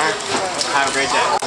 Have a great day.